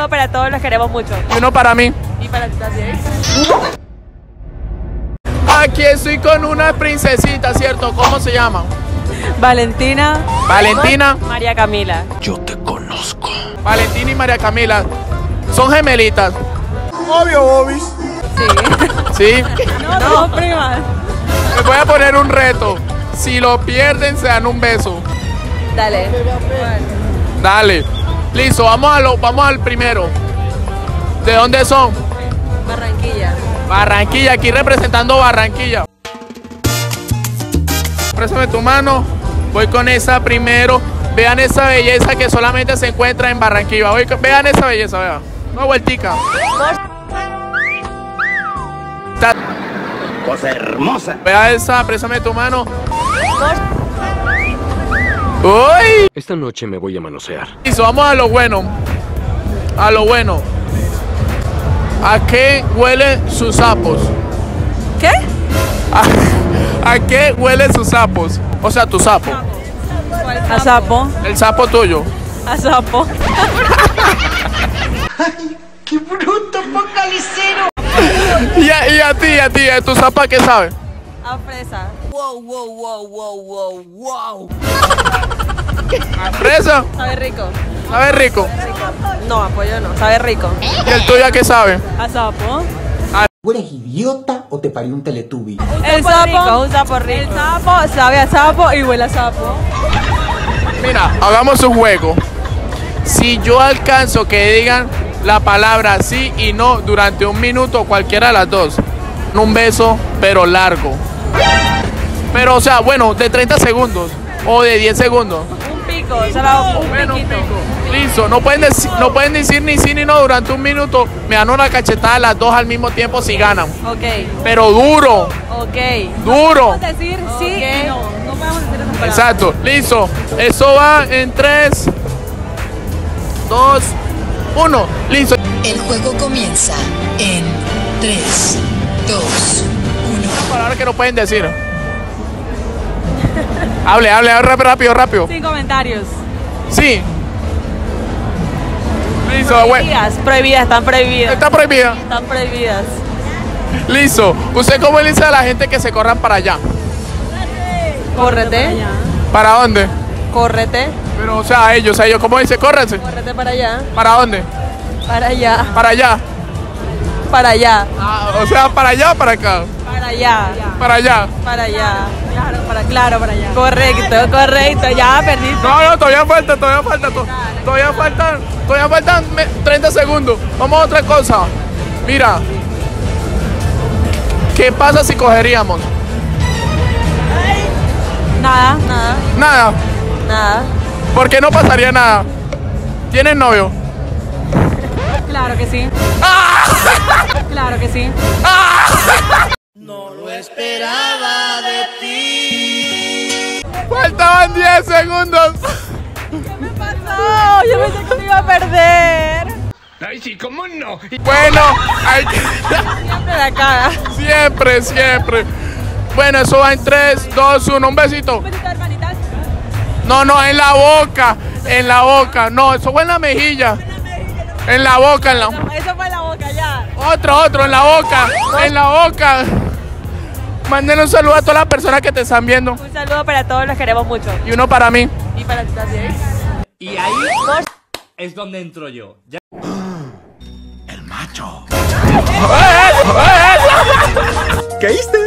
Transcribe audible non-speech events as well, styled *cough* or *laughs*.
saludo para todos, los queremos mucho. Y uno para mí. Y para ti también. Aquí estoy con una princesita, ¿cierto? ¿Cómo se llama? Valentina. Valentina. María Camila. Valentina y María Camila. Son gemelitas. Obvio, Bobis. Sí. *laughs* Sí. No, no, primas. Les voy a poner un reto. Si lo pierden, se dan un beso. Dale. Dale. Listo, vamos, a lo, vamos al primero. ¿De dónde son? Barranquilla. Barranquilla, aquí representando Barranquilla. Préstame tu mano. Voy con esa primero. Vean esa belleza que solamente se encuentra en Barranquilla. Voy con- vean esa belleza, vean. Una vueltica. Cosa hermosa. Vea esa, préstame tu mano. ¡Uy! Esta noche me voy a manosear. Listo, vamos a lo bueno. A lo bueno. ¿A qué huelen sus sapos? ¿Qué? ¿A, a qué huelen sus sapos? O sea, tu sapo. A sapo. El sapo tuyo. A sapo. Y a, y a ti, a ti, ¿a tu sapo a qué sabe? A fresa. ¿A fresa? Sabe rico. ¿Sabe rico? No, apoyo no. Sabe rico. ¿Y el tuyo a qué sabe? A sapo. ¿Tú eres idiota o te parió un teletubi? El sapo. Un sapo rico. El sapo sabe a sapo y huele a sapo. Mira, hagamos un juego. Si yo alcanzo que digan la palabra sí y no durante un minuto, cualquiera de las dos, un beso, pero largo. Pero, o sea, bueno, de 30 segundos o de 10 segundos. Un pico. Solo un Bueno, un pico. Listo, no pueden, decir, no pueden decir ni sí ni no durante un minuto. Me dan una cachetada las dos al mismo tiempo si ganan. Ok. Pero duro, Ok. duro. Podemos decir sí y no. No podemos decir palabras. Exacto, listo. Eso va en 3, 2, 1. Listo. El juego comienza en 3, 2, 1. Palabras que no pueden decir. Hable, hable, hable rápido, rápido, rápido. Sin comentarios. Sí. Listo. Prohibidas, prohibidas, están prohibidas. Está prohibida. Están prohibidas. Listo. ¿Usted cómo le dice a la gente que se corran para allá? Córrete. ¿Para dónde? Córrete. Pero, o sea, a ellos, a ellos, ¿cómo dice? Córrense. Córrete para allá. ¿Para dónde? Para allá. Para allá. Para allá. Ah, o sea, para allá o para acá. Para allá. Para allá. Para allá. Claro, para, claro, para allá. Correcto, correcto. Ya perdiste. No, no, todavía falta, todavía falta, to- todavía faltan, todavía faltan me- 30 segundos. Vamos a otra cosa. Mira, ¿qué pasa si cogeríamos? Nada, nada, Nada, nada. ¿por qué no pasaría nada? ¿Tienes novio? Claro que sí. Claro que sí. Faltaban 10 segundos. No, yo pensé que me iba a perder. ¡Ay, sí, cómo no! Bueno, hay que- Siempre la caga. siempre, siempre. Bueno, eso va en 3, 2, 1. Un besito. besito, hermanita. No, no, en la boca, en la boca. No, eso fue en la mejilla. En la boca, en la... Eso fue la boca ya. Otro, otro, en la boca, en la boca. Manden un saludo a todas las personas que te están viendo. Un saludo para todos, los queremos mucho. Y uno para mí. Y para ti también. Y ahí es donde entro yo. Ya- El macho. ¡Eh, eh, eh! ¿Caíste?